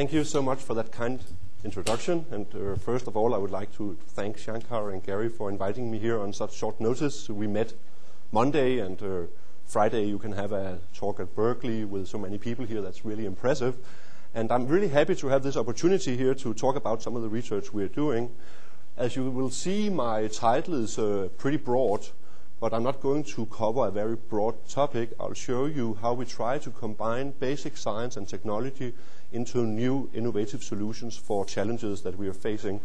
thank you so much for that kind introduction. And uh, first of all, I would like to thank Shankar and Gary for inviting me here on such short notice. We met Monday, and uh, Friday you can have a talk at Berkeley with so many people here. That's really impressive. And I'm really happy to have this opportunity here to talk about some of the research we're doing. As you will see, my title is uh, pretty broad, but I'm not going to cover a very broad topic. I'll show you how we try to combine basic science and technology into new innovative solutions for challenges that we are facing.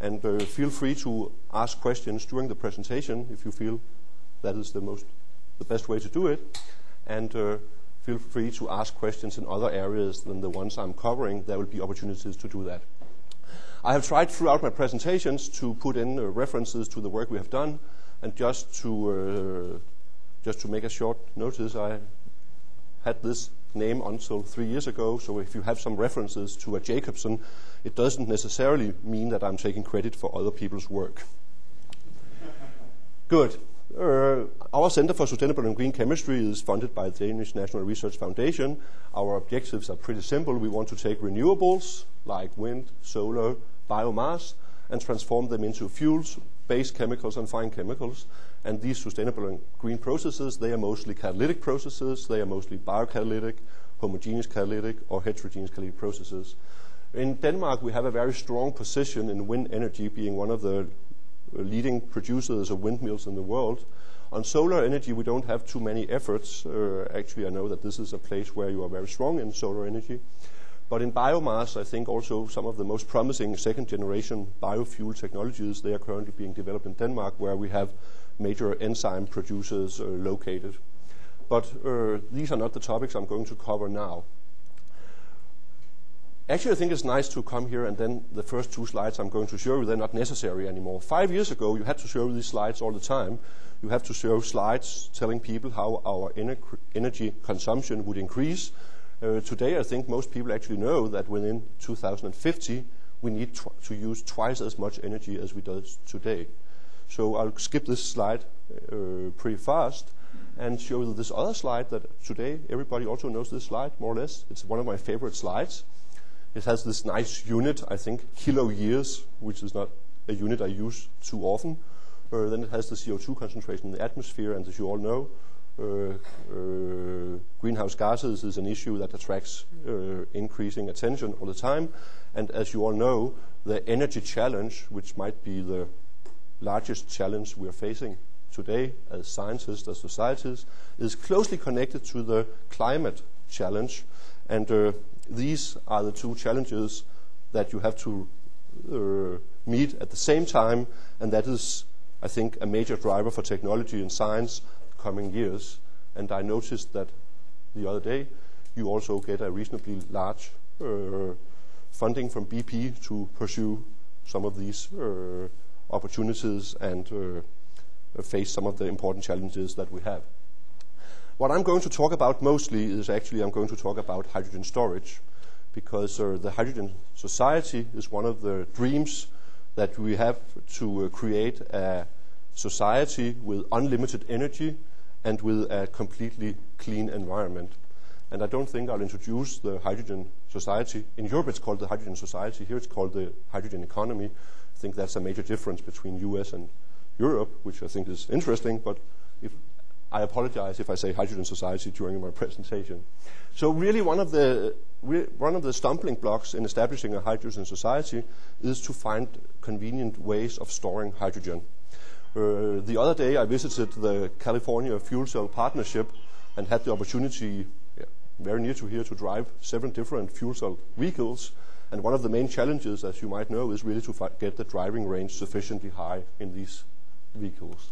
And uh, feel free to ask questions during the presentation if you feel that is the most, the best way to do it. And uh, feel free to ask questions in other areas than the ones I'm covering. There will be opportunities to do that. I have tried throughout my presentations to put in uh, references to the work we have done, and just to uh, just to make a short notice, I had this name until three years ago. So if you have some references to a Jacobsen, it doesn't necessarily mean that I'm taking credit for other people's work. Good. Uh, our Center for Sustainable and Green Chemistry is funded by the Danish National Research Foundation. Our objectives are pretty simple. We want to take renewables like wind, solar, biomass, and transform them into fuels, base chemicals, and fine chemicals. And these sustainable and green processes, they are mostly catalytic processes. They are mostly biocatalytic, homogeneous catalytic, or heterogeneous catalytic processes. In Denmark, we have a very strong position in wind energy, being one of the leading producers of windmills in the world. On solar energy, we don't have too many efforts. Uh, actually, I know that this is a place where you are very strong in solar energy. But in biomass, I think also some of the most promising second generation biofuel technologies, they are currently being developed in Denmark, where we have major enzyme producers uh, located. But uh, these are not the topics I'm going to cover now. Actually, I think it's nice to come here and then the first two slides I'm going to show you, they're not necessary anymore. Five years ago, you had to show these slides all the time. You have to show slides telling people how our ener energy consumption would increase uh, today, I think most people actually know that within 2050, we need to use twice as much energy as we do today. So I'll skip this slide uh, pretty fast and show you this other slide that today everybody also knows this slide, more or less. It's one of my favorite slides. It has this nice unit, I think, kilo years, which is not a unit I use too often. Uh, then it has the CO2 concentration in the atmosphere, and as you all know, uh, uh, greenhouse gases is an issue that attracts uh, increasing attention all the time. And as you all know, the energy challenge, which might be the largest challenge we are facing today as scientists, as societies, is closely connected to the climate challenge. And uh, these are the two challenges that you have to uh, meet at the same time, and that is, I think, a major driver for technology and science coming years. And I noticed that the other day you also get a reasonably large uh, funding from BP to pursue some of these uh, opportunities and uh, face some of the important challenges that we have. What I'm going to talk about mostly is actually I'm going to talk about hydrogen storage because uh, the hydrogen society is one of the dreams that we have to uh, create a society with unlimited energy and with a completely clean environment. And I don't think I'll introduce the hydrogen society. In Europe, it's called the hydrogen society. Here, it's called the hydrogen economy. I think that's a major difference between US and Europe, which I think is interesting. But if, I apologize if I say hydrogen society during my presentation. So, really, one of the one of the stumbling blocks in establishing a hydrogen society is to find convenient ways of storing hydrogen. Uh, the other day, I visited the California Fuel Cell Partnership and had the opportunity, yeah, very near to here, to drive seven different fuel cell vehicles. And one of the main challenges, as you might know, is really to get the driving range sufficiently high in these vehicles.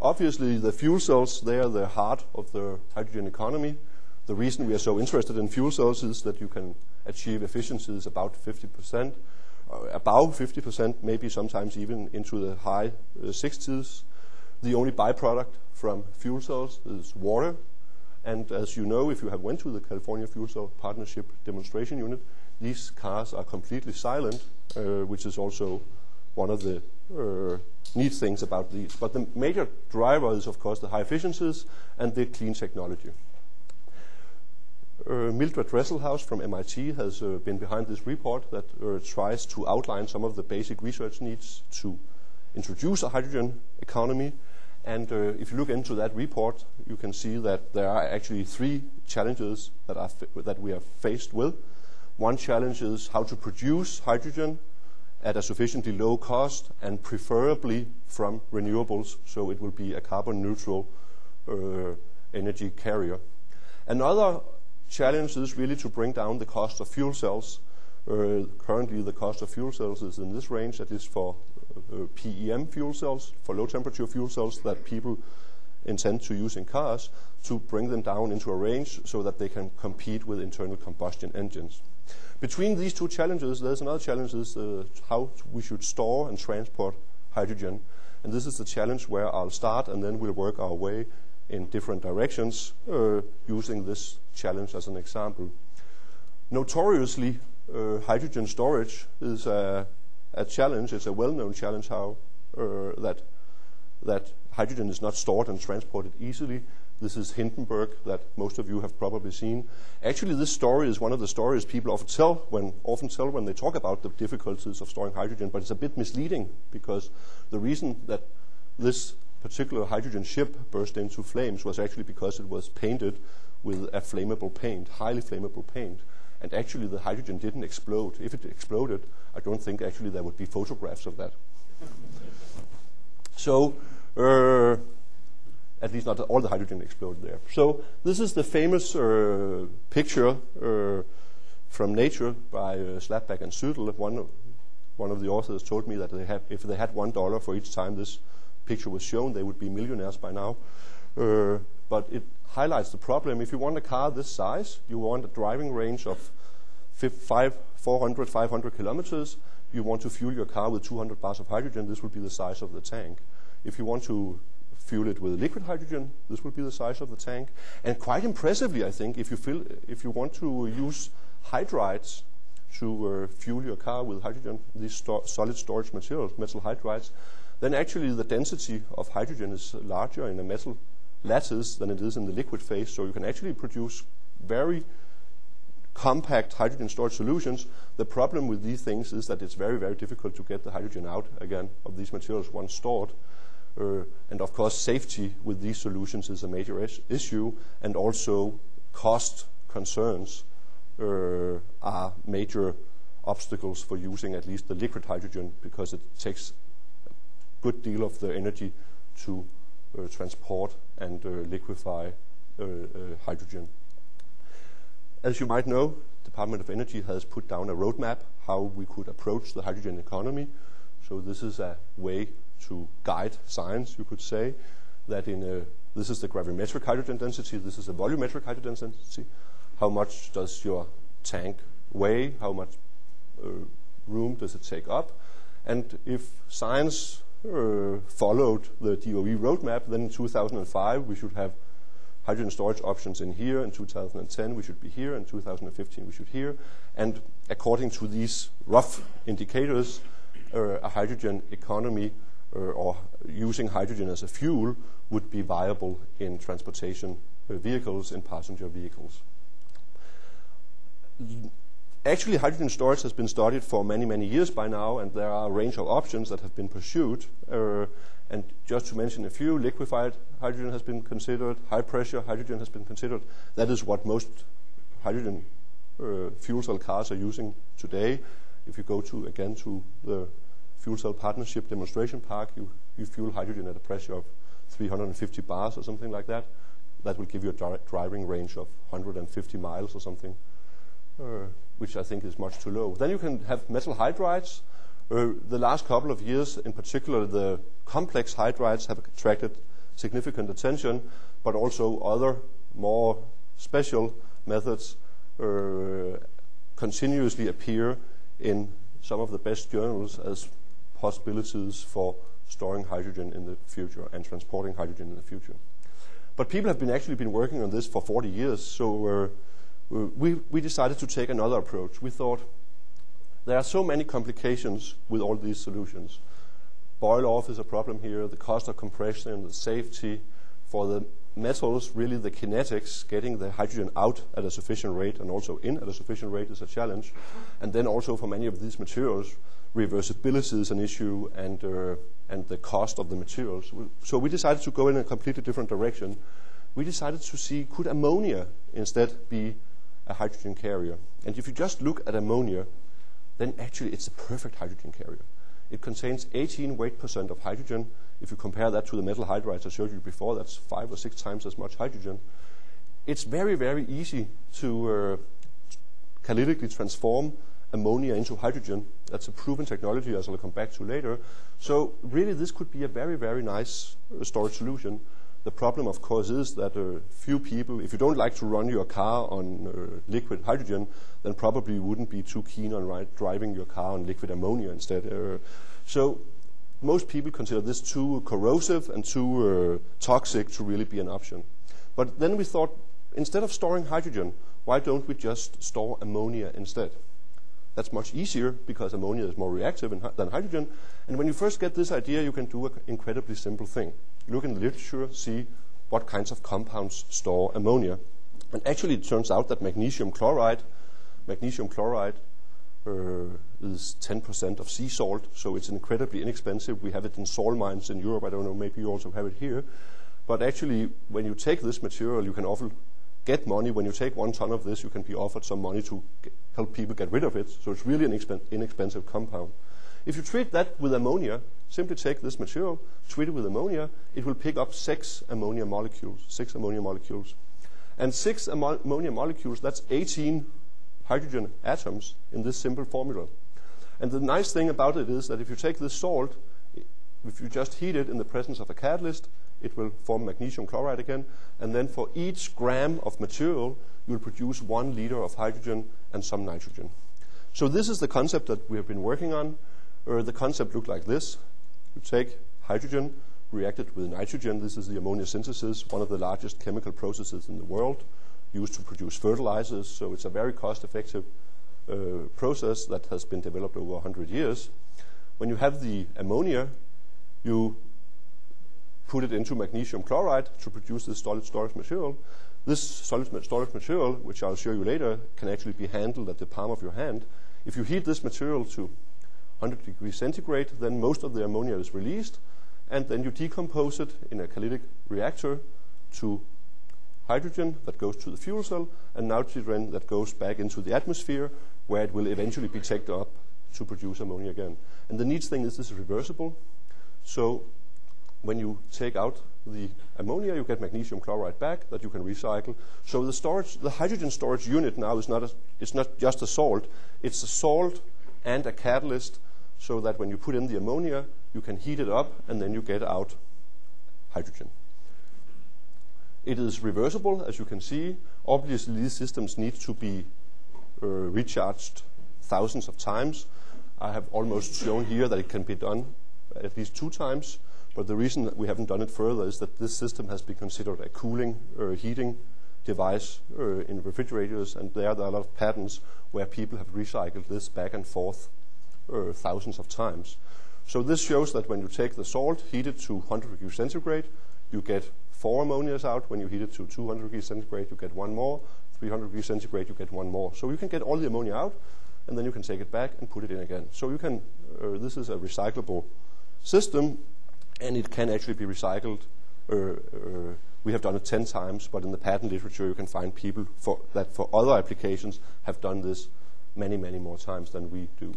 Obviously, the fuel cells, they are the heart of the hydrogen economy. The reason we are so interested in fuel cells is that you can achieve efficiencies about 50 percent uh, above 50%, maybe sometimes even into the high 60s. Uh, the only byproduct from fuel cells is water. And as you know, if you have went to the California Fuel Cell Partnership demonstration unit, these cars are completely silent, uh, which is also one of the uh, neat things about these. But the major driver is, of course, the high efficiencies and the clean technology. Uh, Mildred Dresselhaus from MIT has uh, been behind this report that uh, tries to outline some of the basic research needs to introduce a hydrogen economy. And uh, if you look into that report, you can see that there are actually three challenges that, are that we are faced with. One challenge is how to produce hydrogen at a sufficiently low cost and preferably from renewables, so it will be a carbon neutral uh, energy carrier. Another challenge is really to bring down the cost of fuel cells. Uh, currently, the cost of fuel cells is in this range, at least for PEM fuel cells, for low temperature fuel cells that people intend to use in cars, to bring them down into a range so that they can compete with internal combustion engines. Between these two challenges, there's another challenge is uh, how we should store and transport hydrogen. And this is the challenge where I'll start and then we'll work our way in different directions uh, using this challenge as an example. Notoriously, uh, hydrogen storage is a, a, challenge. It's a well-known challenge how uh, that that hydrogen is not stored and transported easily. This is Hindenburg that most of you have probably seen. Actually, this story is one of the stories people often tell when often tell when they talk about the difficulties of storing hydrogen, but it's a bit misleading because the reason that this particular hydrogen ship burst into flames was actually because it was painted with a flammable paint, highly flammable paint. And actually, the hydrogen didn't explode. If it exploded, I don't think actually there would be photographs of that. so, uh, at least not all the hydrogen exploded there. So this is the famous uh, picture uh, from Nature by uh, Schlapbach and Züttel. One of, one of the authors told me that they have, if they had one dollar for each time this picture was shown, they would be millionaires by now. Uh, but it highlights the problem. If you want a car this size, you want a driving range of five, 400, 500 kilometers. You want to fuel your car with 200 bars of hydrogen. This would be the size of the tank. If you want to fuel it with liquid hydrogen. This will be the size of the tank. And quite impressively, I think, if you, fill, if you want to use hydrides to uh, fuel your car with hydrogen, these sto solid storage materials, metal hydrides, then actually the density of hydrogen is larger in a metal lattice than it is in the liquid phase. So you can actually produce very compact hydrogen storage solutions. The problem with these things is that it's very, very difficult to get the hydrogen out again of these materials once stored. Uh, and of course, safety with these solutions is a major is issue, and also cost concerns uh, are major obstacles for using at least the liquid hydrogen because it takes a good deal of the energy to transport and uh, liquefy uh, uh, hydrogen. As you might know, the Department of Energy has put down a roadmap how we could approach the hydrogen economy. So this is a way to guide science, you could say, that in a, this is the gravimetric hydrogen density, this is the volumetric hydrogen density. How much does your tank weigh? How much uh, room does it take up? And if science uh, followed the DOE roadmap, then in 2005 we should have hydrogen storage options in here. In 2010 we should be here. In 2015 we should here. And according to these rough indicators, uh, a hydrogen economy uh, or using hydrogen as a fuel would be viable in transportation uh, vehicles and passenger vehicles. Actually, hydrogen storage has been studied for many, many years by now, and there are a range of options that have been pursued. Uh, and just to mention a few, liquefied hydrogen has been considered, high pressure hydrogen has been considered. That is what most hydrogen uh, fuel cell cars are using today. If you go to again to the fuel cell partnership demonstration park, you, you fuel hydrogen at a pressure of 350 bars or something like that. That will give you a dri driving range of 150 miles or something, uh, which I think is much too low. Then you can have metal hydrides. Uh, the last couple of years, in particular, the complex hydrides have attracted significant attention, but also other more special methods uh, continuously appear in some of the best journals as possibilities for storing hydrogen in the future and transporting hydrogen in the future. But people have been actually been working on this for 40 years, so uh, we, we decided to take another approach. We thought there are so many complications with all these solutions. Boil off is a problem here, the cost of compression, the safety for the metals, really the kinetics, getting the hydrogen out at a sufficient rate and also in at a sufficient rate is a challenge. And then also for many of these materials, reversibility is an issue and, uh, and the cost of the materials. So we decided to go in a completely different direction. We decided to see could ammonia instead be a hydrogen carrier. And if you just look at ammonia, then actually it's a perfect hydrogen carrier. It contains 18 weight percent of hydrogen. If you compare that to the metal hydrides I showed you before, that's five or six times as much hydrogen. It's very, very easy to uh, catalytically transform ammonia into hydrogen. That's a proven technology, as I'll come back to later. So really, this could be a very, very nice uh, storage solution. The problem, of course, is that uh, few people, if you don't like to run your car on uh, liquid hydrogen, then probably wouldn't be too keen on ri- driving your car on liquid ammonia instead. Uh, so most people consider this too corrosive and too uh, toxic to really be an option. But then we thought, instead of storing hydrogen, why don't we just store ammonia instead? That's much easier because ammonia is more reactive than hydrogen. And when you first get this idea, you can do an incredibly simple thing. Look in the literature, see what kinds of compounds store ammonia. And actually, it turns out that magnesium chloride, magnesium chloride uh, is 10% of sea salt, so it's incredibly inexpensive. We have it in salt mines in Europe. I don't know, maybe you also have it here. But actually, when you take this material, you can often get money. When you take one ton of this, you can be offered some money to help people get rid of it. So it's really an inexpensive compound. If you treat that with ammonia, simply take this material, treat it with ammonia, it will pick up six ammonia molecules, six ammonia molecules. And six ammonia molecules, that's 18 hydrogen atoms in this simple formula. And the nice thing about it is that if you take this salt, if you just heat it in the presence of a catalyst, it will form magnesium chloride again. And then for each gram of material, you will produce one liter of hydrogen and some nitrogen. So this is the concept that we have been working on. Uh, the concept looked like this. You take hydrogen, react it with nitrogen. This is the ammonia synthesis, one of the largest chemical processes in the world, used to produce fertilizers. So it's a very cost-effective uh, process that has been developed over 100 years. When you have the ammonia, you put it into magnesium chloride to produce this solid storage material. This solid storage material, which I'll show you later, can actually be handled at the palm of your hand. If you heat this material to 100 degrees centigrade, then most of the ammonia is released, and then you decompose it in a catalytic reactor to hydrogen that goes to the fuel cell, and nitrogen that goes back into the atmosphere, where it will eventually be taken up to produce ammonia again. And the neat thing is this is reversible. So when you take out the ammonia, you get magnesium chloride back that you can recycle. So the storage, the hydrogen storage unit now is not a, it's not just a salt; it's a salt and a catalyst, so that when you put in the ammonia, you can heat it up and then you get out hydrogen. It is reversible, as you can see. Obviously, these systems need to be uh, recharged thousands of times. I have almost shown here that it can be done at least two times. But the reason that we haven't done it further is that this system has been considered a cooling or heating device uh, in refrigerators, and there, there are a lot of patents where people have recycled this back and forth uh, thousands of times. So this shows that when you take the salt, heat it to 100 degrees centigrade, you get four ammonias out. When you heat it to 200 degrees centigrade, you get one more. 300 degrees centigrade, you get one more. So you can get all the ammonia out, and then you can take it back and put it in again. So you can. Uh, this is a recyclable system, and it can actually be recycled. Uh, uh, we have done it 10 times, but in the patent literature, you can find people for, that for other applications have done this many, many more times than we do.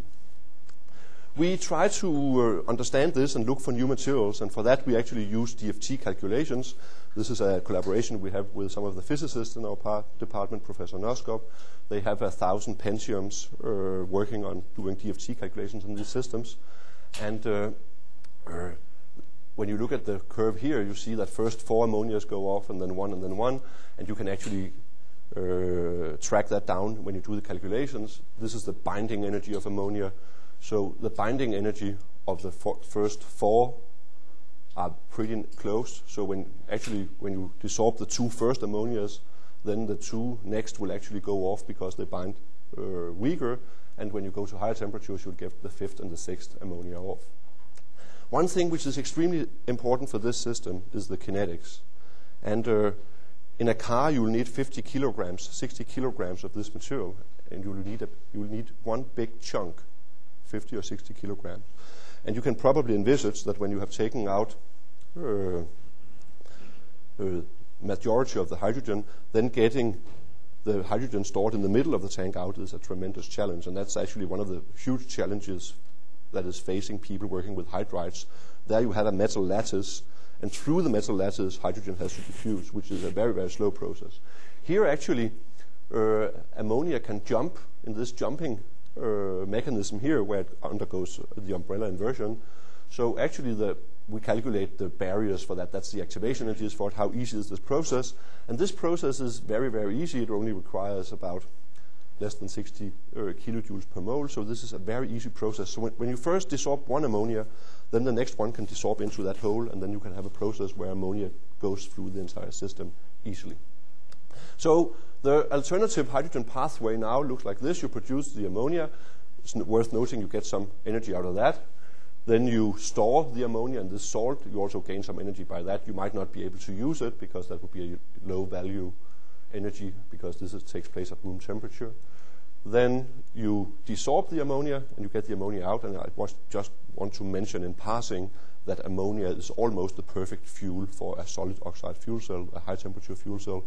We try to uh, understand this and look for new materials, and for that, we actually use DFT calculations. This is a collaboration we have with some of the physicists in our part, department, Professor Nørskov. They have a thousand Pentiums uh, working on doing DFT calculations in these systems. And uh, uh when you look at the curve here, you see that first four ammonias go off and then one and then one, and you can actually uh, track that down when you do the calculations. This is the binding energy of ammonia. So the binding energy of the first four are pretty close. So when actually when you dissolve the two first ammonias, then the two next will actually go off because they bind uh, weaker. And when you go to higher temperatures, you'll get the fifth and the sixth ammonia off. One thing which is extremely important for this system is the kinetics. And uh, in a car, you will need 50 kilograms, 60 kilograms of this material, and you will need a, you will need one big chunk, 50 or 60 kilograms. And you can probably envisage that when you have taken out uh, uh, majority of the hydrogen, then getting the hydrogen stored in the middle of the tank out is a tremendous challenge, and that's actually one of the huge challenges that is facing people working with hydrides. There you have a metal lattice, and through the metal lattice, hydrogen has to diffuse, which is a very, very slow process. Here, actually, uh, ammonia can jump in this jumping mechanism here, where it undergoes the umbrella inversion. So actually, the we calculate the barriers for that. That's the activation energies for it. How easy is this process? And this process is very, very easy. It only requires about less than 60 uh, kilojoules per mole. So this is a very easy process. So when, when, you first desorb one ammonia, then the next one can desorb into that hole, and then you can have a process where ammonia goes through the entire system easily. So the alternative hydrogen pathway now looks like this. You produce the ammonia. It's worth noting you get some energy out of that. Then you store the ammonia in this salt. You also gain some energy by that. You might not be able to use it because that would be a low value energy because this is, takes place at room temperature. Then you desorb the ammonia and you get the ammonia out. And I just want to mention in passing that ammonia is almost the perfect fuel for a solid oxide fuel cell, a high temperature fuel cell,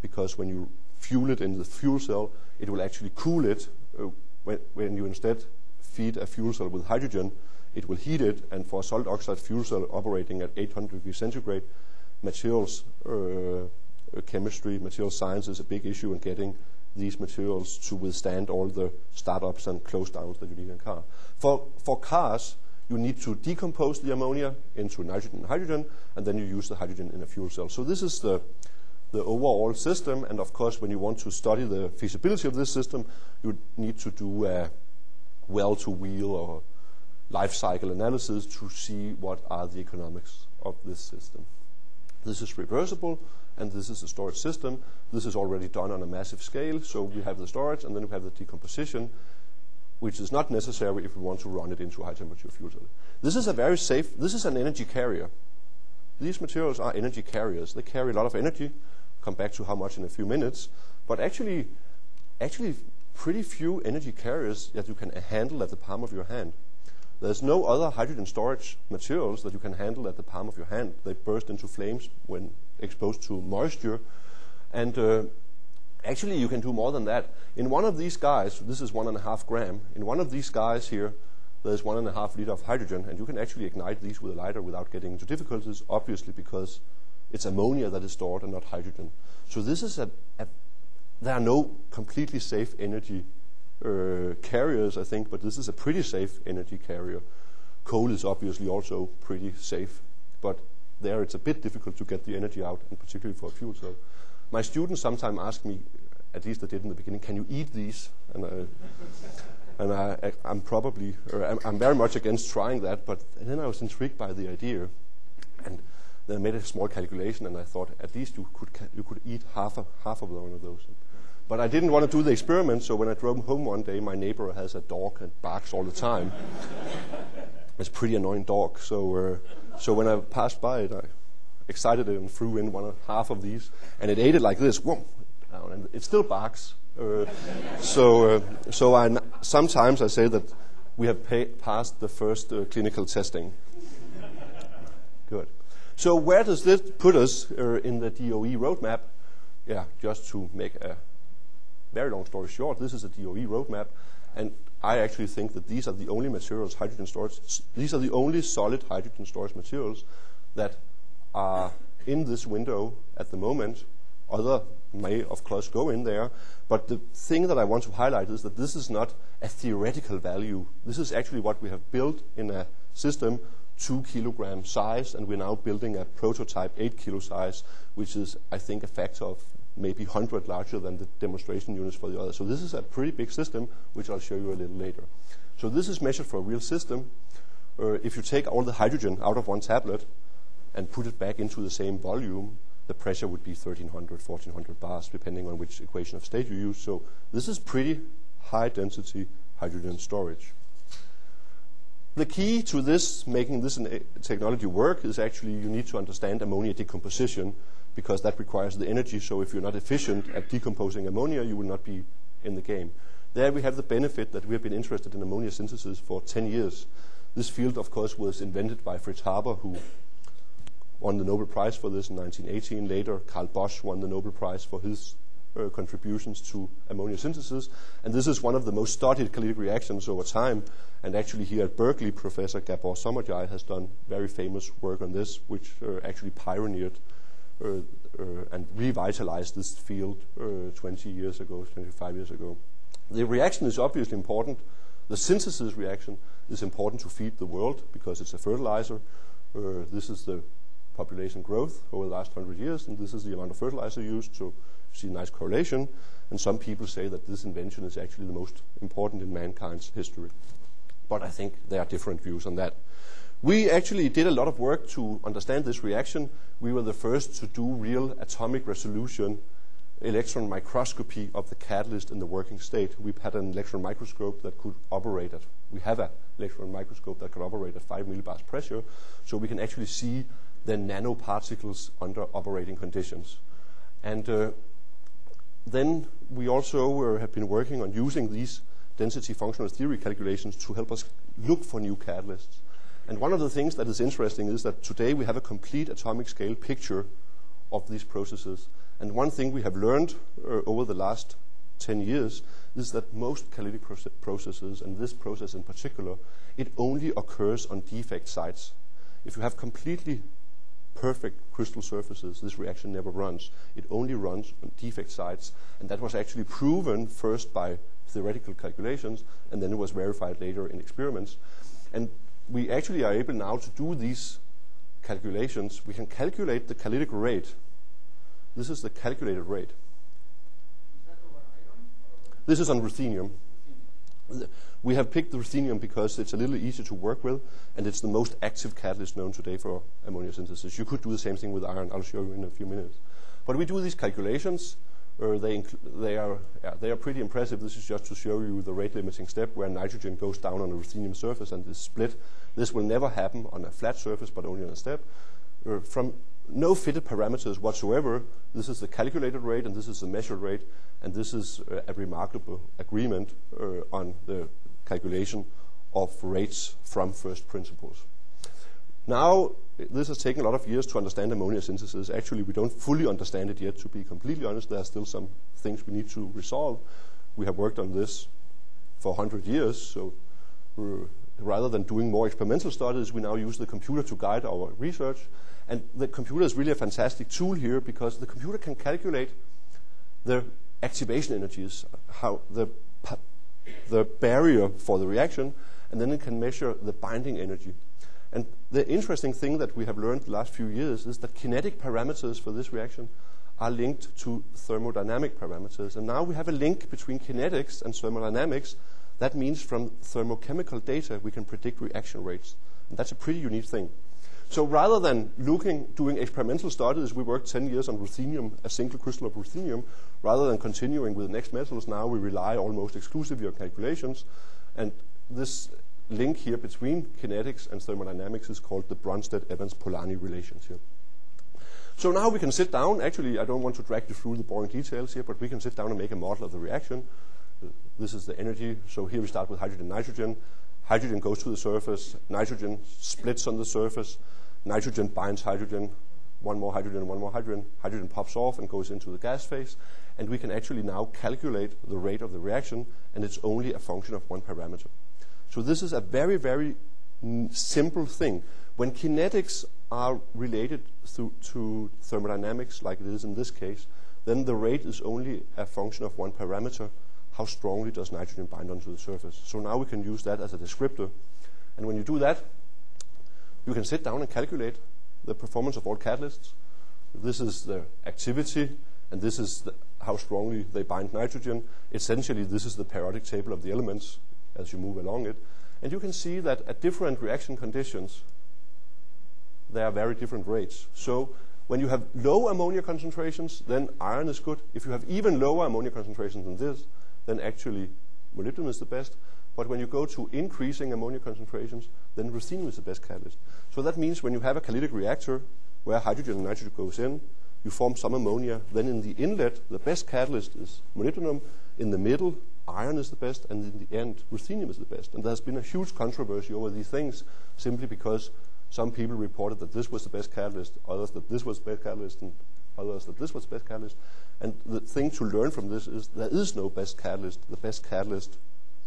because when you fuel it in the fuel cell, it will actually cool it. Uh, when, when you instead feed a fuel cell with hydrogen, it will heat it, and for a solid oxide fuel cell operating at 800 degrees centigrade, materials uh, chemistry, material science is a big issue in getting these materials to withstand all the startups and close downs that you need in a car. For, for cars, you need to decompose the ammonia into nitrogen and hydrogen, and then you use the hydrogen in a fuel cell. So this is the, the overall system, and of course, when you want to study the feasibility of this system, you need to do a well-to-wheel or life cycle analysis to see what are the economics of this system. This is reversible, and this is a storage system. This is already done on a massive scale, so we have the storage, and then we have the decomposition, which is not necessary if we want to run it into a high temperature fuel cell. This is a very safe, this is an energy carrier. These materials are energy carriers. They carry a lot of energy. Come back to how much in a few minutes. But actually, actually pretty few energy carriers that you can handle at the palm of your hand. There's no other hydrogen storage materials that you can handle at the palm of your hand. They burst into flames when exposed to moisture. And uh, actually, you can do more than that. In one of these guys, this is one and a half gram. In one of these guys here, there's one and a half liter of hydrogen, and you can actually ignite these with a lighter without getting into difficulties, obviously because it's ammonia that is stored and not hydrogen. So this is a, a there are no completely safe energy uh, carriers, I think, but this is a pretty safe energy carrier. Coal is obviously also pretty safe, but there it's a bit difficult to get the energy out, and particularly for a fuel cell. My students sometimes ask me, at least they did in the beginning, can you eat these? And, uh, and I, am probably, I'm, I'm, very much against trying that, but then I was intrigued by the idea. And then I made a small calculation, and I thought at least you could, you could eat half, a, half of one of those. But I didn't want to do the experiment, so when I drove home one day, my neighbor has a dog and barks all the time. it's a pretty annoying dog. So, uh, so when I passed by it, I excited it and threw in one half of these, and it ate it like this, whoom, and it still barks. Uh, so, uh, so I sometimes I say that we have pay- passed the first uh, clinical testing. So where does this put us uh, in the DOE roadmap? Yeah, just to make a very long story short, this is a DOE roadmap, and I actually think that these are the only materials, hydrogen storage, these are the only solid hydrogen storage materials that are in this window at the moment. Other may, of course, go in there, but the thing that I want to highlight is that this is not a theoretical value. This is actually what we have built in a system, two kilogram size, and we're now building a prototype eight kilo size, which is, I think, a factor of maybe 100 larger than the demonstration units for the other. So this is a pretty big system, which I'll show you a little later. So this is measured for a real system. Uh, if you take all the hydrogen out of one tablet and put it back into the same volume, the pressure would be 1300, 1400 bars, depending on which equation of state you use. So this is pretty high density hydrogen storage. The key to this, making this eh, technology work, is actually you need to understand ammonia decomposition because that requires the energy. So if you're not efficient at decomposing ammonia, you will not be in the game. There we have the benefit that we have been interested in ammonia synthesis for 10 years. This field, of course, was invented by Fritz Haber, who won the Nobel Prize for this in 1918. Later, Carl Bosch won the Nobel Prize for his uh, contributions to ammonia synthesis. And this is one of the most studied catalytic reactions over time. And actually, here at Berkeley, Professor Gabor Somorjai has done very famous work on this, which uh, actually pioneered uh, uh and revitalized this field uh, 20 years ago, 25 years ago. The reaction is obviously important. The synthesis reaction is important to feed the world because it's a fertilizer. Uh, this is the population growth over the last 100 years, and this is the amount of fertilizer used, so see a nice correlation. And some people say that this invention is actually the most important in mankind's history. But I think there are different views on that. We actually did a lot of work to understand this reaction. We were the first to do real atomic resolution electron microscopy of the catalyst in the working state. We had an electron microscope that could operate at, we have an electron microscope that could operate at 5 millibars pressure, so we can actually see the nanoparticles under operating conditions. And uh, then we also uh, have been working on using these density functional theory calculations to help us look for new catalysts. And one of the things that is interesting is that today we have a complete atomic scale picture of these processes. And one thing we have learned uh, over the last 10 years is that most catalytic proce processes, and this process in particular, it only occurs on defect sites. If you have completely perfect crystal surfaces, this reaction never runs. It only runs on defect sites, and that was actually proven first by theoretical calculations, and then it was verified later in experiments. And we actually are able now to do these calculations. We can calculate the catalytic rate this is the calculated rate. This is on ruthenium. We have picked the ruthenium because it's a little easier to work with, and it's the most active catalyst known today for ammonia synthesis. You could do the same thing with iron. I'll show you in a few minutes. But we do these calculations. Uh, they, they, are, yeah, they are pretty impressive. This is just to show you the rate limiting step where nitrogen goes down on a ruthenium surface and is split. This will never happen on a flat surface, but only on a step. Uh, from no fitted parameters whatsoever. This is the calculated rate, and this is the measured rate, and this is uh, a remarkable agreement uh, on the calculation of rates from first principles. Now, this has taken a lot of years to understand ammonia synthesis. Actually, we don't fully understand it yet, to be completely honest. There are still some things we need to resolve. We have worked on this for 100 years, so rather than doing more experimental studies, we now use the computer to guide our research. And the computer is really a fantastic tool here because the computer can calculate the activation energies, how the, the barrier for the reaction, and then it can measure the binding energy. And the interesting thing that we have learned the last few years is that kinetic parameters for this reaction are linked to thermodynamic parameters. And now we have a link between kinetics and thermodynamics. That means from thermochemical data, we can predict reaction rates. And that's a pretty unique thing. So rather than looking, doing experimental studies, we worked 10 years on ruthenium, a single crystal of ruthenium. Rather than continuing with the next metals, now we rely almost exclusively on calculations. And this link here between kinetics and thermodynamics is called the Bronsted-Evans-Polanyi relations here. So now we can sit down. Actually, I don't want to drag you through the boring details here, but we can sit down and make a model of the reaction. This is the energy. So here we start with hydrogen nitrogen. Hydrogen goes to the surface. Nitrogen splits on the surface nitrogen binds hydrogen, one more hydrogen, one more hydrogen, hydrogen pops off and goes into the gas phase, and we can actually now calculate the rate of the reaction, and it's only a function of one parameter. So this is a very, very simple thing. When kinetics are related to, to thermodynamics, like it is in this case, then the rate is only a function of one parameter. How strongly does nitrogen bind onto the surface? So now we can use that as a descriptor. And when you do that, you can sit down and calculate the performance of all catalysts. This is the activity, and this is the, how strongly they bind nitrogen. Essentially, this is the periodic table of the elements as you move along it. And you can see that at different reaction conditions, there are very different rates. So when you have low ammonia concentrations, then iron is good. If you have even lower ammonia concentrations than this, then actually molybdenum is the best. But when you go to increasing ammonia concentrations, then ruthenium is the best catalyst. So that means when you have a catalytic reactor where hydrogen and nitrogen goes in, you form some ammonia. Then in the inlet, the best catalyst is molybdenum. In the middle, iron is the best, and in the end, ruthenium is the best. And there's been a huge controversy over these things simply because some people reported that this was the best catalyst, others that this was the best catalyst, and others that this was best catalyst. And the thing to learn from this is there is no best catalyst. The best catalyst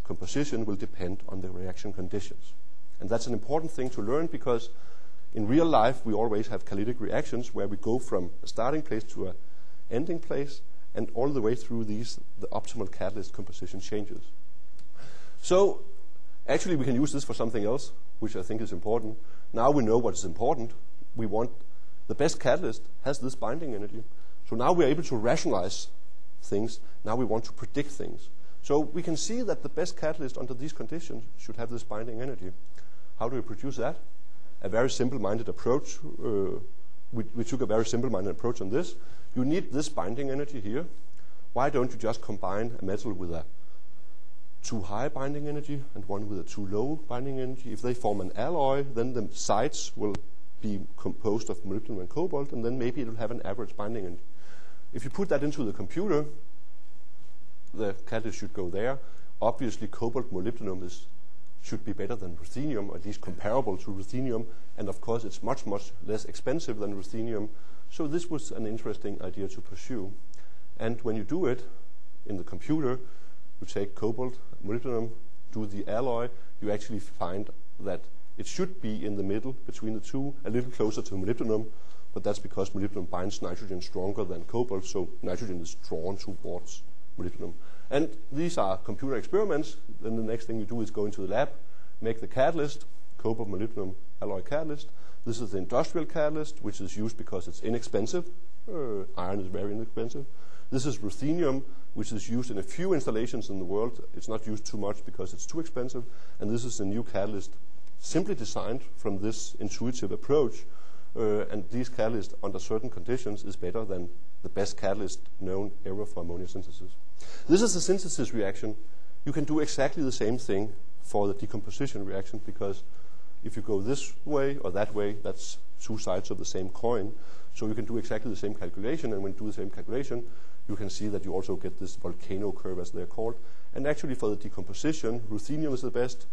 composition will depend on the reaction conditions. And that's an important thing to learn because in real life we always have catalytic reactions where we go from a starting place to an ending place, and all the way through these, the optimal catalyst composition changes. So actually we can use this for something else, which I think is important. Now we know what is important. We want the best catalyst has this binding energy. So now we're able to rationalize things. Now we want to predict things. So we can see that the best catalyst under these conditions should have this binding energy. How do we produce that? A very simple-minded approach. Uh, we, we took a very simple-minded approach on this. You need this binding energy here. Why don't you just combine a metal with a too high binding energy and one with a too low binding energy? If they form an alloy, then the sides will be composed of molybdenum and cobalt, and then maybe it will have an average binding energy. If you put that into the computer, the catalyst should go there. Obviously, cobalt molybdenum is, should be better than ruthenium, or at least comparable to ruthenium, and of course, it's much, much less expensive than ruthenium. So this was an interesting idea to pursue. And when you do it in the computer, you take cobalt, molybdenum, do the alloy, you actually find that it should be in the middle between the two, a little closer to molybdenum, but that's because molybdenum binds nitrogen stronger than cobalt, so nitrogen is drawn towards molybdenum. And these are computer experiments. Then the next thing you do is go into the lab, make the catalyst, cobalt molybdenum alloy catalyst. This is the industrial catalyst, which is used because it's inexpensive. Uh, iron is very inexpensive. This is ruthenium, which is used in a few installations in the world. It's not used too much because it's too expensive. And this is a new catalyst simply designed from this intuitive approach. Uh, and these catalysts, under certain conditions, is better than the best catalyst known ever for ammonia synthesis. This is a synthesis reaction. You can do exactly the same thing for the decomposition reaction because if you go this way or that way, that's two sides of the same coin. So you can do exactly the same calculation, and when you do the same calculation, you can see that you also get this volcano curve, as they're called. And actually, for the decomposition, ruthenium is the best,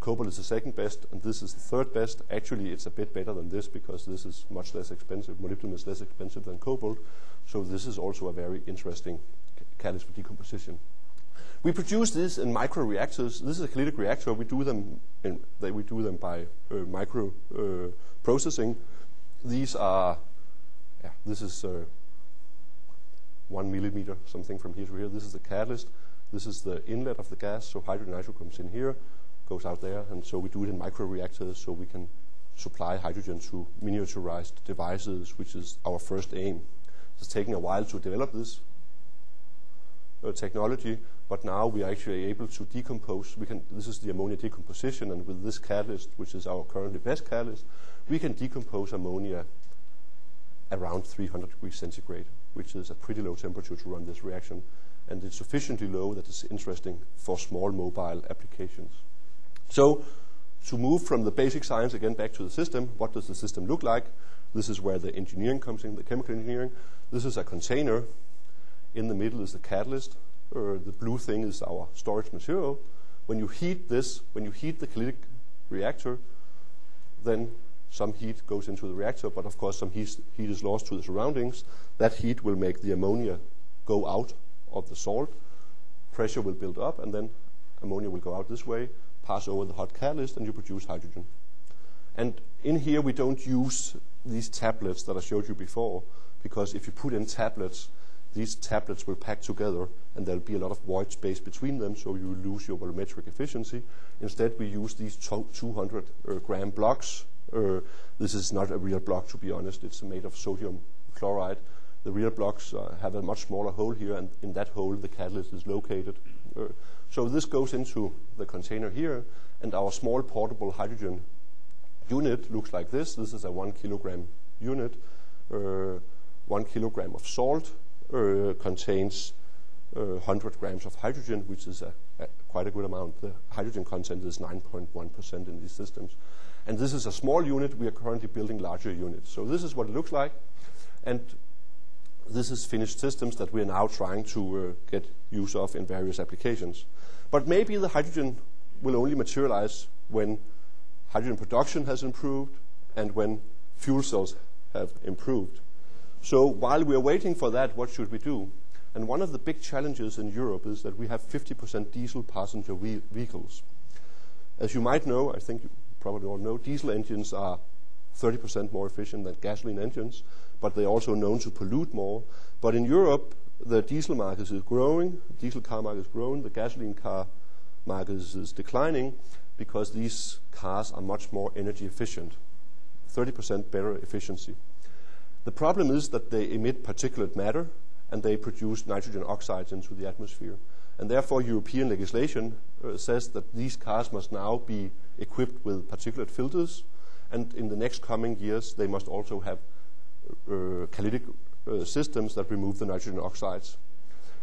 Cobalt is the second best, and this is the third best. Actually, it's a bit better than this because this is much less expensive. Molybdenum is less expensive than cobalt, so this is also a very interesting catalyst for decomposition. We produce this in microreactors. This is a catalytic reactor. We do them in, we do them by uh, micro uh, processing. These are, yeah, this is uh, one millimeter, something from here to here. This is the catalyst. This is the inlet of the gas. So hydrogen nitro comes in here goes out there. And so we do it in microreactors so we can supply hydrogen to miniaturized devices, which is our first aim. It's taking a while to develop this uh, technology, but now we are actually able to decompose. We can. This is the ammonia decomposition, and with this catalyst, which is our currently best catalyst, we can decompose ammonia around 300 degrees centigrade, which is a pretty low temperature to run this reaction, and it's sufficiently low that it's interesting for small mobile applications. So to move from the basic science again back to the system, what does the system look like? This is where the engineering comes in, the chemical engineering. This is a container. In the middle is the catalyst. Uh, the blue thing is our storage material. When you heat this, when you heat the catalytic reactor, then some heat goes into the reactor, but of course some heat, heat is lost to the surroundings. That heat will make the ammonia go out of the salt. Pressure will build up, and then ammonia will go out this way pass over the hot catalyst, and you produce hydrogen. And in here, we don't use these tablets that I showed you before, because if you put in tablets, these tablets will pack together, and there'll be a lot of void space between them, so you lose your volumetric efficiency. Instead, we use these 200 uh, gram blocks. Uh, this is not a real block, to be honest. It's made of sodium chloride. The real blocks uh, have a much smaller hole here, and in that hole, the catalyst is located. So this goes into the container here, and our small portable hydrogen unit looks like this. This is a one kilogram unit. Uh, one kilogram of salt uh, contains uh, 100 grams of hydrogen, which is a, a quite a good amount. The hydrogen content is 9.1% in these systems. And this is a small unit. We are currently building larger units. So this is what it looks like. And this is finished systems that we are now trying to uh, get use of in various applications. But maybe the hydrogen will only materialize when hydrogen production has improved and when fuel cells have improved. So while we are waiting for that, what should we do? And one of the big challenges in Europe is that we have 50% diesel passenger vehicles. As you might know, I think you probably all know, diesel engines are 30% more efficient than gasoline engines, but they're also known to pollute more. But in Europe, the diesel market is growing, diesel car market is growing, the gasoline car market is declining because these cars are much more energy efficient, 30% better efficiency. The problem is that they emit particulate matter and they produce nitrogen oxides into the atmosphere. And therefore, European legislation uh, says that these cars must now be equipped with particulate filters, and in the next coming years, they must also have uh, catalytic uh, systems that remove the nitrogen oxides.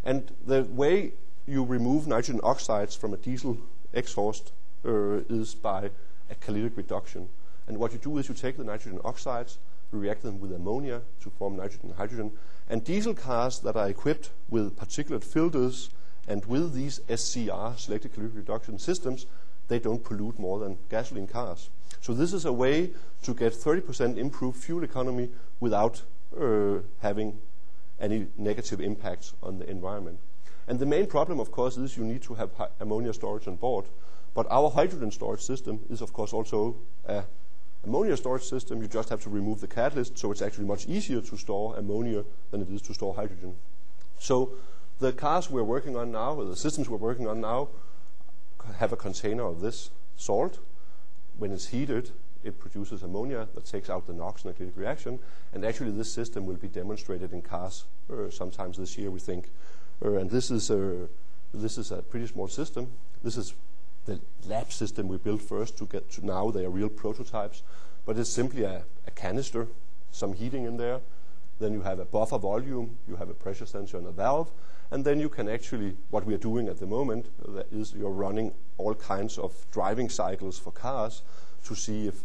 And the way you remove nitrogen oxides from a diesel exhaust uh, is by a catalytic reduction. And what you do is you take the nitrogen oxides, react them with ammonia to form nitrogen and hydrogen. And diesel cars that are equipped with particulate filters and with these SCR, selective catalytic reduction systems, they don't pollute more than gasoline cars. So this is a way to get 30% improved fuel economy without Uh, having any negative impacts on the environment. And the main problem, of course, is you need to have ammonia storage on board. But our hydrogen storage system is, of course, also a ammonia storage system. You just have to remove the catalyst, so it's actually much easier to store ammonia than it is to store hydrogen. So the cars we're working on now, or the systems we're working on now, have a container of this salt. When it's heated, it produces ammonia that takes out the NOx in a catalytic reaction. And actually, this system will be demonstrated in cars uh, sometimes this year, we think. Uh, and this is a this is a pretty small system. This is the lab system we built first to get to now. They are real prototypes, but it's simply a, a canister, some heating in there. Then you have a buffer volume, you have a pressure sensor and a valve, and then you can actually, what we are doing at the moment is you're running all kinds of driving cycles for cars to see if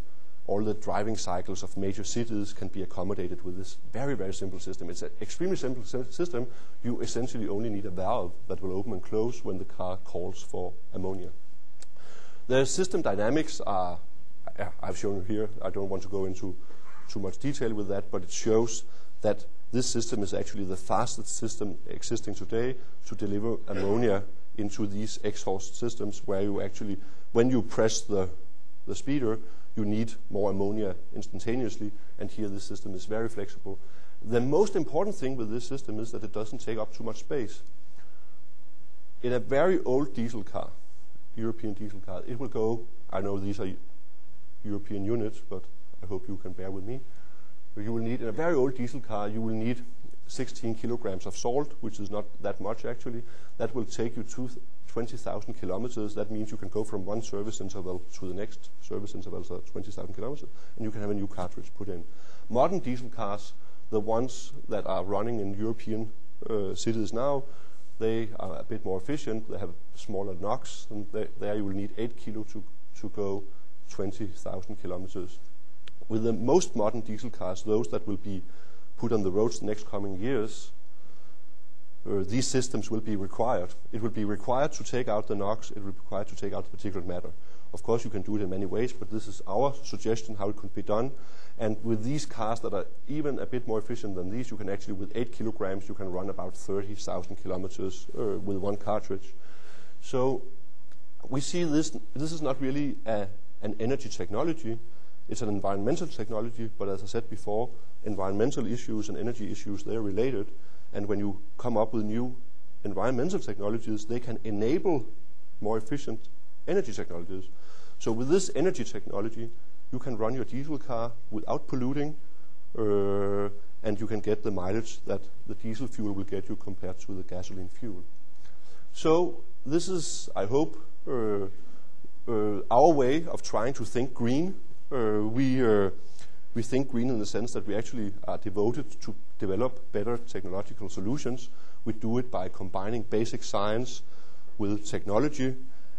all the driving cycles of major cities can be accommodated with this very, very simple system. It's an extremely simple system. You essentially only need a valve that will open and close when the car calls for ammonia. The system dynamics are, I've shown you here. I don't want to go into too much detail with that, but it shows that this system is actually the fastest system existing today to deliver ammonia into these exhaust systems where you actually, when you press the, the speeder, you need more ammonia instantaneously, and here the system is very flexible. The most important thing with this system is that it doesn't take up too much space. In a very old diesel car, European diesel car, it will go, I know these are European units, but I hope you can bear with me. You will need, in a very old diesel car, you will need 16 kilograms of salt, which is not that much actually. That will take you to 20,000 kilometers. That means you can go from one service interval to the next service interval, so 20,000 kilometers, and you can have a new cartridge put in. Modern diesel cars, the ones that are running in European uh, cities now, they are a bit more efficient. They have smaller NOx, and they, there you will need 8 kilo to, to go 20,000 kilometers. With the most modern diesel cars, those that will be put on the roads the next coming years, uh, these systems will be required. It will be required to take out the NOx, it will be required to take out the particulate matter. Of course, you can do it in many ways, but this is our suggestion how it could be done. And with these cars that are even a bit more efficient than these, you can actually, with 8 kilograms, you can run about 30,000 kilometers uh, with one cartridge. So we see this, this is not really a, an energy technology, it's an environmental technology, but as I said before, environmental issues and energy issues, they're related. And when you come up with new environmental technologies, they can enable more efficient energy technologies. So with this energy technology, you can run your diesel car without polluting, uh, and you can get the mileage that the diesel fuel will get you compared to the gasoline fuel. So this is, I hope, uh, uh, our way of trying to think green. Uh, we uh, we think green in the sense that we actually are devoted to develop better technological solutions. We do it by combining basic science with technology,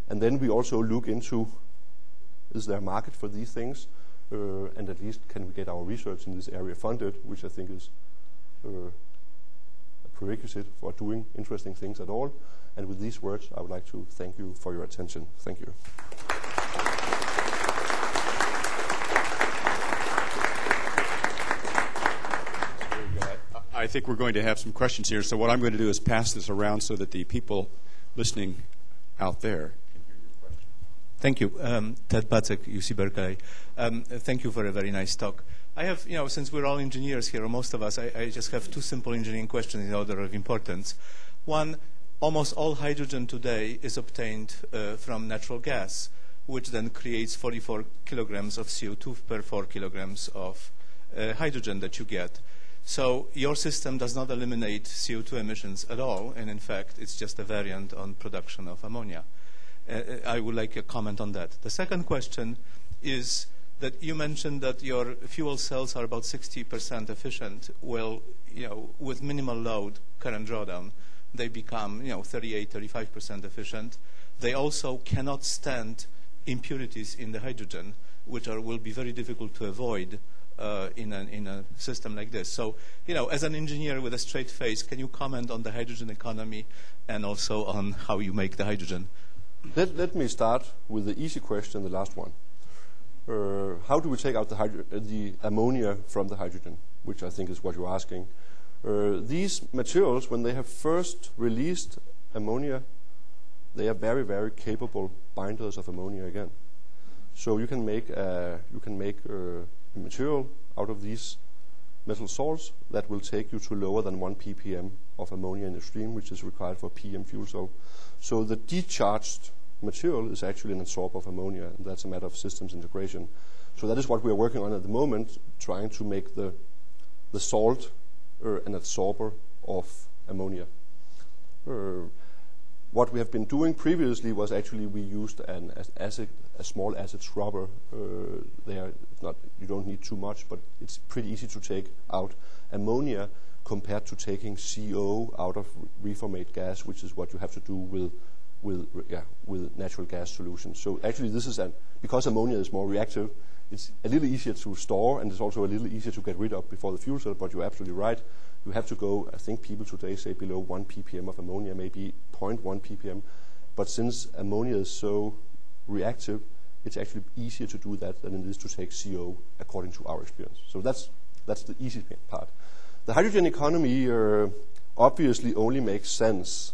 and then we also look into is there a market for these things, uh, and at least can we get our research in this area funded, which I think is uh, prerequisite for doing interesting things at all. And with these words, I would like to thank you for your attention. Thank you. I think we're going to have some questions here. So what I'm going to do is pass this around so that the people listening out there can hear your question. Thank you. Um, Tad Patzek, UC Berkeley. Um, thank you for a very nice talk. I have, you know, since we're all engineers here, or most of us, I, I just have two simple engineering questions in order of importance. One, almost all hydrogen today is obtained uh, from natural gas, which then creates 44 kilograms of CO2 per 4 kilograms of uh, hydrogen that you get. So your system does not eliminate CO2 emissions at all, and in fact, it's just a variant on production of ammonia. Uh, uh, I would like a comment on that. The second question is that you mentioned that your fuel cells are about 60% efficient. Well, you know, with minimal load, current drawdown, they become, you know, 38, 35% efficient. They also cannot stand impurities in the hydrogen, which are, will be very difficult to avoid uh, in, a, in a system like this. So, you know, as an engineer with a straight face, can you comment on the hydrogen economy and also on how you make the hydrogen? Let, let me start with the easy question, the last one. Uh, how do we take out the, uh, the, ammonia from the hydrogen, which I think is what you're asking. Uh, these materials, when they have first released ammonia, they are very, very capable binders of ammonia again. So you can make, you can make uh, material out of these metal salts that will take you to lower than 1 ppm of ammonia in the stream, which is required for PEM fuel cell. So the decharged material is actually an absorber of ammonia, and that's a matter of systems integration. So that is what we are working on at the moment, trying to make the, the salt uh, an absorber of ammonia. Uh, what we have been doing previously was actually we used an acid, a small acid scrubber. Uh, there, not you don't need too much, but it's pretty easy to take out ammonia compared to taking CO out of reformate gas, which is what you have to do with with yeah, with natural gas solutions. So actually, this is an because ammonia is more reactive. It's a little easier to store, and it's also a little easier to get rid of before the fuel cell. But you're absolutely right you have to go, I think people today say below 1 ppm of ammonia, maybe 0.1 ppm. But since ammonia is so reactive, it's actually easier to do that than it is to take CO, according to our experience. So that's, that's the easy part. The hydrogen economy uh, obviously only makes sense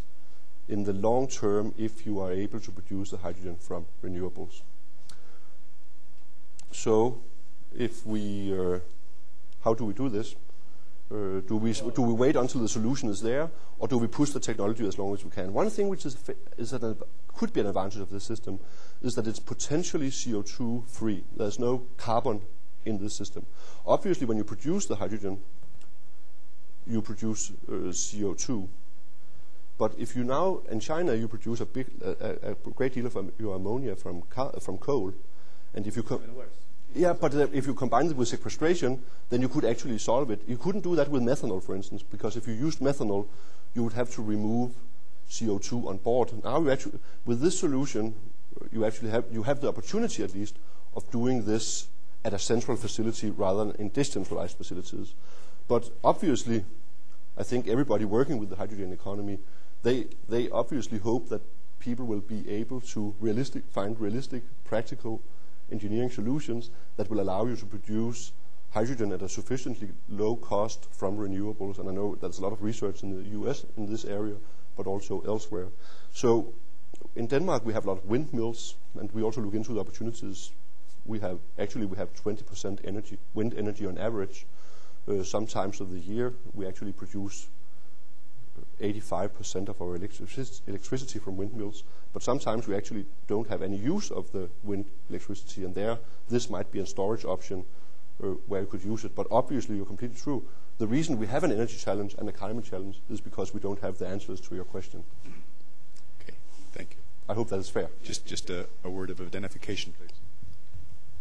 in the long term if you are able to produce the hydrogen from renewables. So, if we, uh, how do we do this? Uh, do we do we wait until the solution is there, or do we push the technology as long as we can? One thing which is, is that could be an advantage of this system is that it's potentially CO2 free. There's no carbon in this system. Obviously, when you produce the hydrogen, you produce uh, CO2. But if you now in China you produce a big a, a great deal of your ammonia from from coal, and if you co- yeah, but uh, if you combine it with sequestration, then you could actually solve it. You couldn't do that with methanol, for instance, because if you used methanol, you would have to remove CO2 on board. Now, you actually, with this solution, you actually have you have the opportunity, at least, of doing this at a central facility rather than in decentralized facilities. But obviously, I think everybody working with the hydrogen economy, they they obviously hope that people will be able to realistic, find realistic, practical engineering solutions that will allow you to produce hydrogen at a sufficiently low cost from renewables. And I know there's a lot of research in the US in this area, but also elsewhere. So in Denmark, we have a lot of windmills, and we also look into the opportunities. We have actually we have 20% energy, wind energy on average. Uh, sometimes of the year, we actually produce 85% of our electricity from windmills. But sometimes we actually don't have any use of the wind electricity, and there this might be a storage option uh, where you could use it. But obviously, you're completely true. The reason we have an energy challenge and a climate challenge is because we don't have the answers to your question. Okay, thank you. I hope that is fair. Just, just a, a word of identification, please.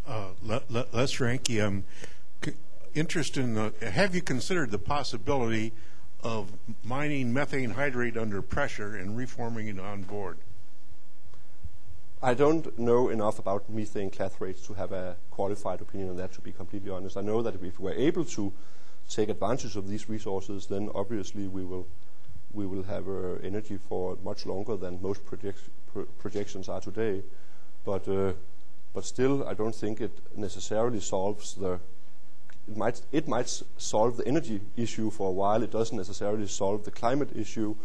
Uh, Le- Le- Les Ranke, um, c- interest in the, have you considered the possibility of mining methane hydrate under pressure and reforming it on board? I don't know enough about methane clathrates to have a qualified opinion on that, to be completely honest. I know that if we're able to take advantage of these resources, then obviously we will we will have uh, energy for much longer than most project pro projections are today. But uh, but still, I don't think it necessarily solves the. It might it might solve the energy issue for a while. It doesn't necessarily solve the climate issue,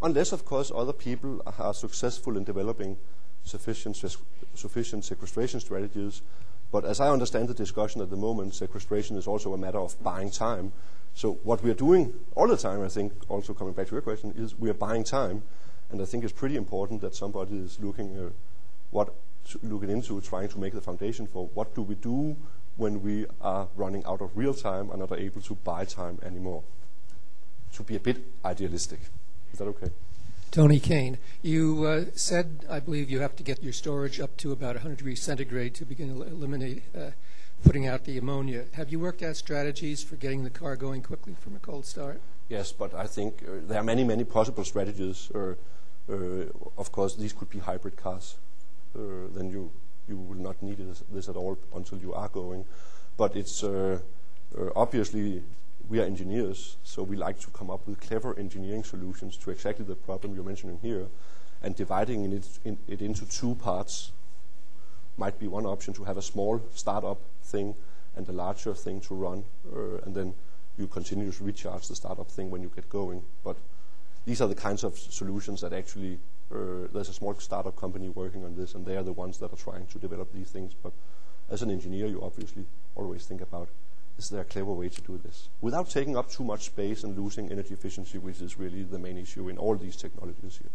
unless of course other people are successful in developing sufficient sufficient sequestration strategies. But as I understand the discussion at the moment, sequestration is also a matter of buying time. So what we are doing all the time, I think, also coming back to your question, is we are buying time, and I think it's pretty important that somebody is looking uh, what looking into trying to make the foundation for what do we do when we are running out of real time and not able to buy time anymore. To be a bit idealistic, is that okay? Tony Kane, you uh, said, I believe, you have to get your storage up to about 100 degrees centigrade to begin to eliminate uh, putting out the ammonia. Have you worked out strategies for getting the car going quickly from a cold start? Yes, but I think uh, there are many, many possible strategies. Uh, uh, of course, these could be hybrid cars. Uh, then you you will not need this, this, at all until you are going. But it's uh, uh, obviously we are engineers, so we like to come up with clever engineering solutions to exactly the problem you're mentioning here, and dividing it, in, it into two parts might be one option to have a small startup thing and a larger thing to run, uh, and then you continue to recharge the startup thing when you get going. But these are the kinds of solutions that actually uh, there's a small startup company working on this, and they are the ones that are trying to develop these things. But as an engineer, you obviously always think about is there a clever way to do this without taking up too much space and losing energy efficiency, which is really the main issue in all these technologies here.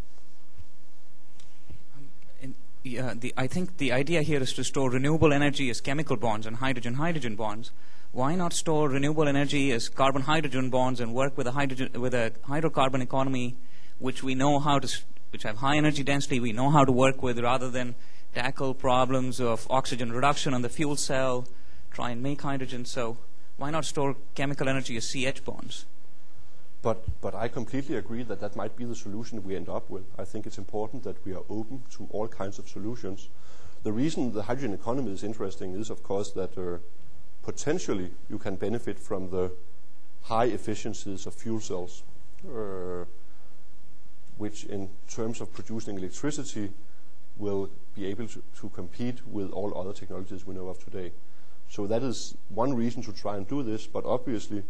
yeah, the, I think the idea here is to store renewable energy as chemical bonds and hydrogen-hydrogen bonds. Why not store renewable energy as carbon-hydrogen bonds and work with a hydrogen with a hydrocarbon economy, which we know how to, which have high energy density, we know how to work with, rather than tackle problems of oxygen reduction on the fuel cell, try and make hydrogen. So why not store chemical energy as CH bonds? But, but I completely agree that that might be the solution we end up with. I think it's important that we are open to all kinds of solutions. The reason the hydrogen economy is interesting is, of course, that uh, potentially you can benefit from the high efficiencies of fuel cells, uh, which in terms of producing electricity will be able to, to compete with all other technologies we know of today. So that is one reason to try and do this, but obviously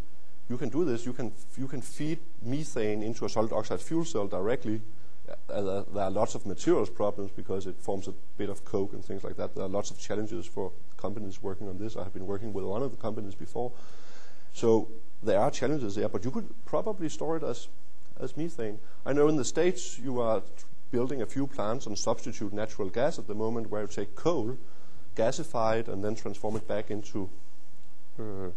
you can do this. You can you can feed methane into a solid oxide fuel cell directly. Uh, there are lots of materials problems because it forms a bit of coke and things like that. There are lots of challenges for companies working on this. I have been working with one of the companies before, so there are challenges there. But you could probably store it as as methane. I know in the states you are building a few plants on substitute natural gas at the moment, where you take coal, gasify it, and then transform it back into uh,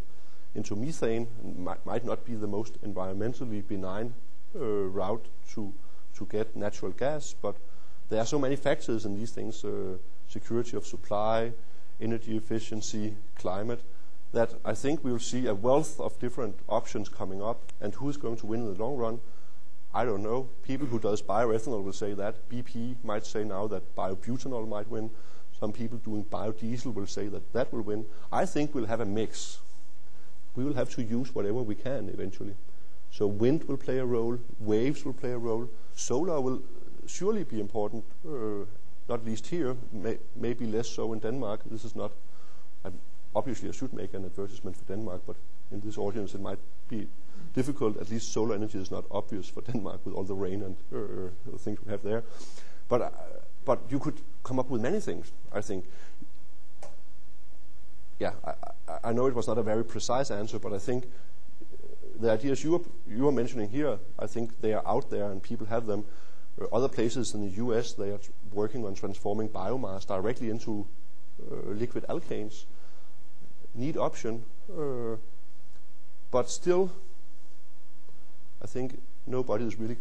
into methane might, might not be the most environmentally benign uh, route to to get natural gas, but there are so many factors in these things: uh, security of supply, energy efficiency, climate. That I think we will see a wealth of different options coming up, and who is going to win in the long run? I don't know. People who does bioethanol will say that. BP might say now that biobutanol might win. Some people doing biodiesel will say that that will win. I think we'll have a mix we will have to use whatever we can eventually. So wind will play a role, waves will play a role, solar will surely be important, uh, not least here, may, maybe less so in Denmark. This is not, I'm, obviously I should make an advertisement for Denmark, but in this audience it might be difficult. At least solar energy is not obvious for Denmark with all the rain and uh, uh things we have there. But, uh, but you could come up with many things, I think yeah, I, I, know it was not a very precise answer, but I think the ideas you are, you are mentioning here, I think they are out there and people have them. Uh, other places in the US, they are working on transforming biomass directly into uh, liquid alkanes. Neat option, uh, but still, I think nobody is really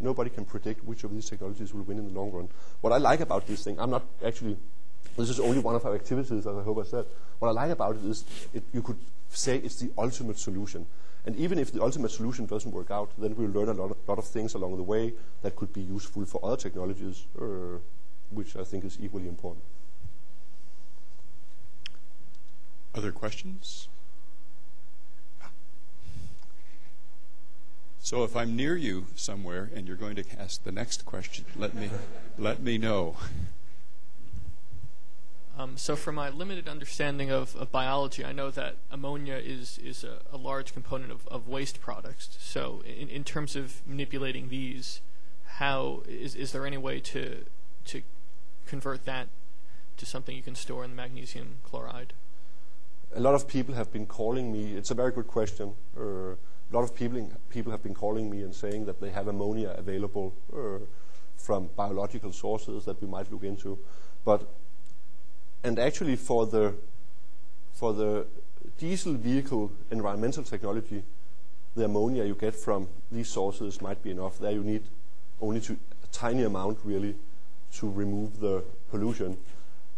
nobody can predict which of these technologies will win in the long run. What I like about this thing, I'm not actually this is only one of our activities, as I hope I said. What I like about it is it, you could say it's the ultimate solution. And even if the ultimate solution doesn't work out, then we'll learn a lot of, lot of things along the way that could be useful for other technologies, uh, which I think is equally important. Other questions? So if I'm near you somewhere and you're going to ask the next question, let me let me know. Um, so, from my limited understanding of, of biology, I know that ammonia is is a, a large component of, of waste products. So, in, in terms of manipulating these, how is is there any way to to convert that to something you can store in the magnesium chloride? A lot of people have been calling me. It's a very good question. Uh, a lot of people people have been calling me and saying that they have ammonia available uh, from biological sources that we might look into, but and actually for the for the diesel vehicle environmental technology, the ammonia you get from these sources might be enough. There you need only to, a tiny amount really to remove the pollution.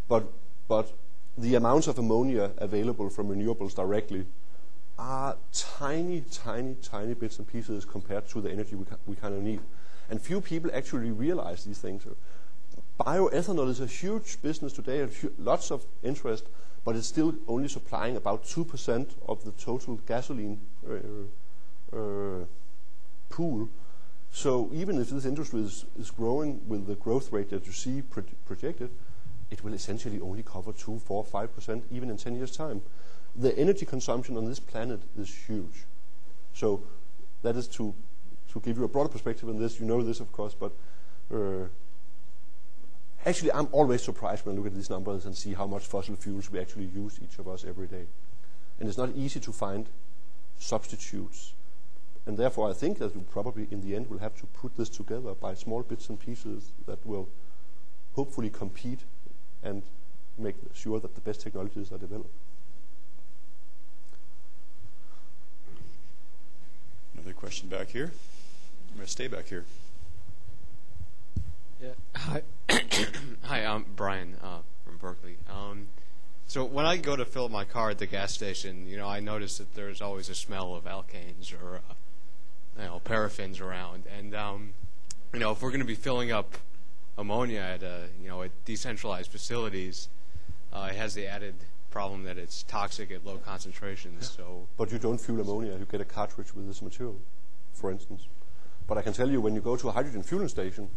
But but the amounts of ammonia available from renewables directly are tiny, tiny, tiny bits and pieces compared to the energy we, ca- we kind of need. And few people actually realize these things. Bioethanol is a huge business today, lots of interest, but it's still only supplying about 2% of the total gasoline uh, uh, pool. So even if this industry is, is growing with the growth rate that you see pro projected, it will essentially only cover 2, 4, 5% even in 10 years' time. The energy consumption on this planet is huge. So that is to, to give you a broader perspective on this. You know this, of course, but uh, Actually, I'm always surprised when I look at these numbers and see how much fossil fuels we actually use, each of us, every day. And it's not easy to find substitutes. And therefore, I think that we probably, in the end, will have to put this together by small bits and pieces that will hopefully compete and make sure that the best technologies are developed. Another question back here. I'm going to stay back here. Yeah. Hi. Hi, I'm Brian uh, from Berkeley. Um, so when I go to fill my car at the gas station, you know, I notice that there's always a smell of alkanes or, uh, you know, paraffins around. And, um, you know, if we're going to be filling up ammonia at, a, you know, at decentralized facilities, uh, it has the added problem that it's toxic at low concentrations. So, but you don't fuel ammonia; you get a cartridge with this material, for instance. But I can tell you, when you go to a hydrogen fueling station,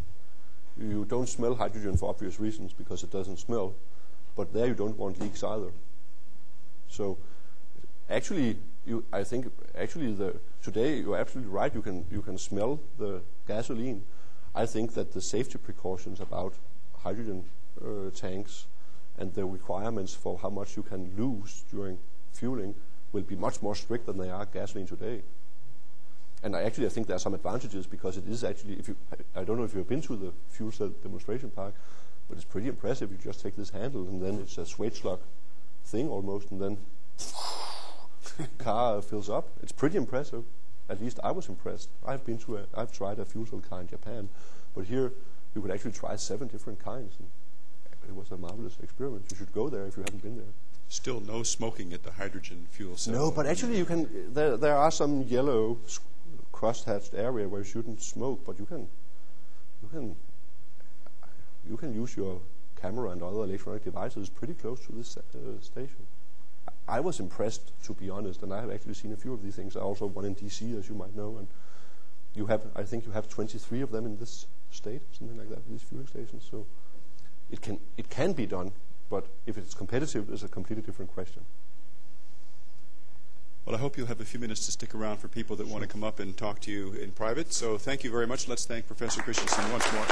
you don't smell hydrogen for obvious reasons because it doesn't smell, but there you don't want leaks either. So actually, you, I think actually the, today you're absolutely right. You can you can smell the gasoline. I think that the safety precautions about hydrogen uh, tanks and the requirements for how much you can lose during fueling will be much more strict than they are gasoline today. And I actually I think there are some advantages because it is actually, if you, I, I don't know if you've been to the fuel cell demonstration park, but it's pretty impressive. You just take this handle and then it's a switch lock thing almost, and then car fills up. It's pretty impressive. At least I was impressed. I've been to a, I've tried a fuel cell car in Japan, but here you could actually try seven different kinds. It was a marvelous experience. You should go there if you haven't been there. Still no smoking at the hydrogen fuel cell. No, but actually you can. There, there are some yellow cross-hatched area where you shouldn't smoke, but you can you can you can use your camera and other electronic devices pretty close to this uh, station. I was impressed, to be honest, and I have actually seen a few of these things. I also one in DC, as you might know, and you have I think you have 23 of them in this state, something like that, these fueling stations. So it can it can be done, but if it's competitive, it's a completely different question. Well, I hope you'll have a few minutes to stick around for people that want to come up and talk to you in private. So thank you very much. Let's thank Professor Christensen once more.